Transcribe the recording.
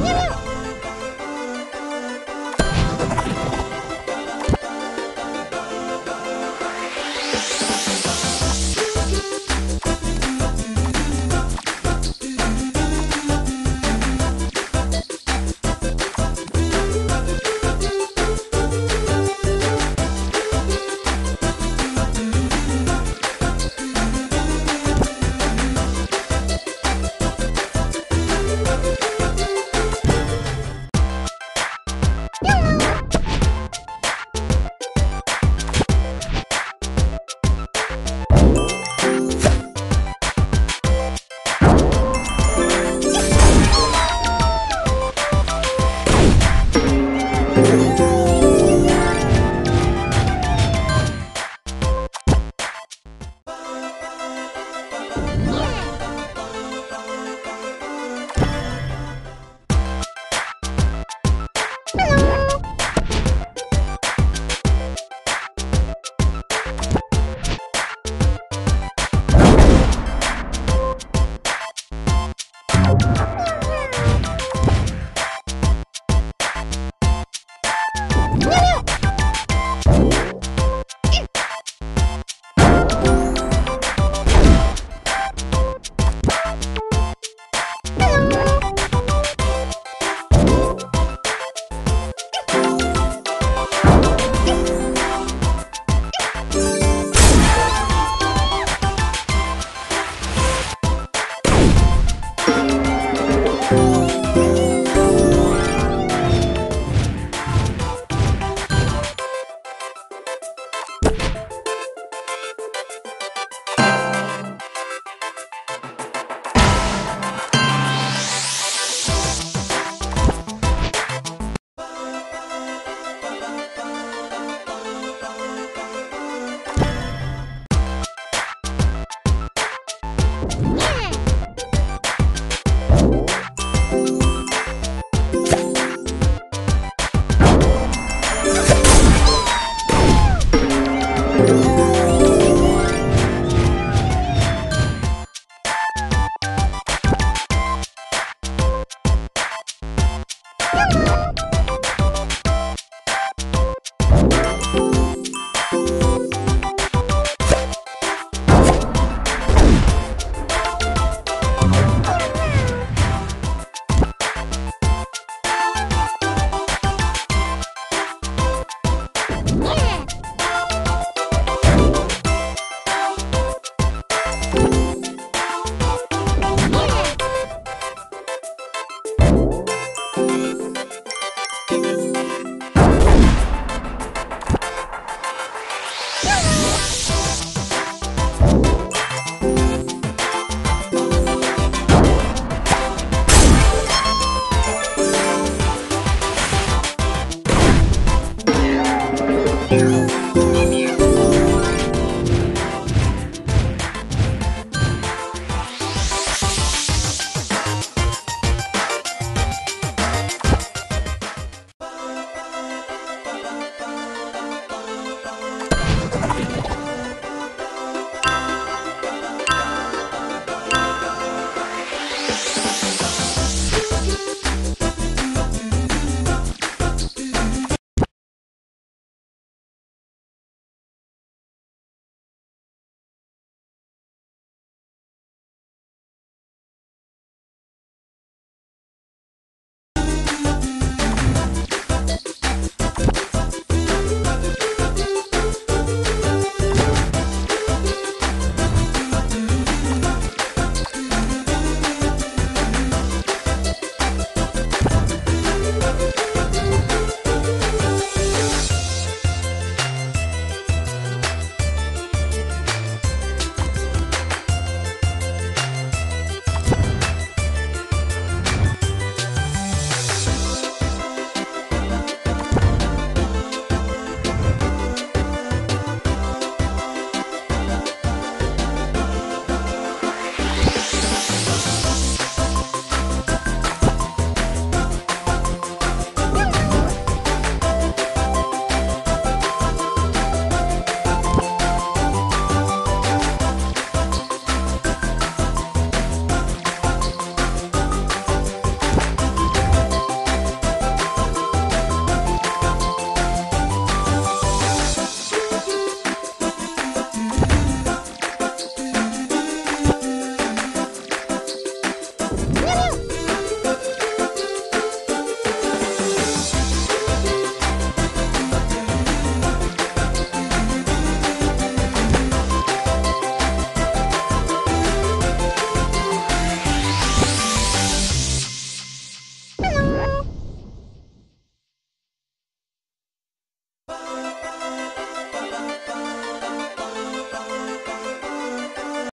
¡Miau! Whoa!